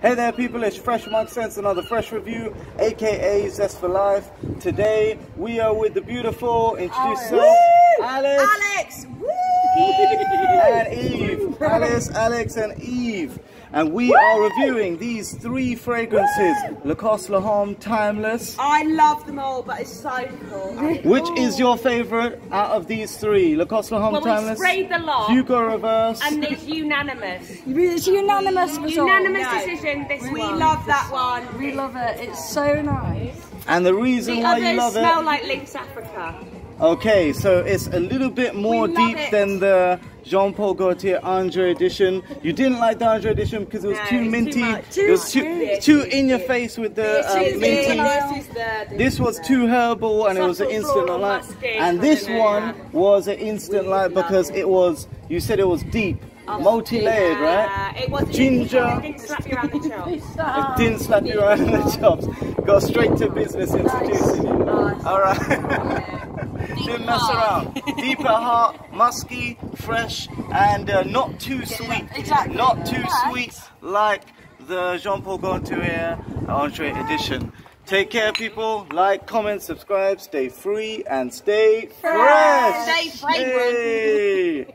Hey there people, it's Fresh Monk Sense, another Fresh Review, aka Zest for Life. Today we are with the beautiful, introduce yourself, Alice. Alex! Woo! and Eve. Alice, Alex, and Eve. And we are reviewing these three fragrances Lacoste L'homme Timeless. I love them all, but it's so cool. Which is your favorite out of these three? Lacoste L'homme Well, we Timeless, sprayed the lot. Hugo Reverse, And it's unanimous. It's unanimous result. Unanimous No. decision, this We one. love that one. We love it. It's so nice. and the reason The why you others love smell like Lynx Africa. Okay, so it's a little bit more deep it. than the Jean Paul Gaultier Andre edition. You didn't like the Andre edition because it was No, too it's too minty. it was too, Too too in your face with the uh, minty. this This was too herbal and it was an instant floral light. And this one was an instant light because it was, you said it was deep, multi-layered, right? It was Ginger. It didn't slap you around the chops. It didn't slap you right in the chops. Got straight to business introducing you. Alright. Didn't mess around. Deep at heart, musky, fresh, and uh, not too sweet. exactly. Not too Yeah. sweet like the Jean Paul Gaultier Andre edition. Take care, people. Like, comment, subscribe. Stay free and stay fresh. Stay fragrant.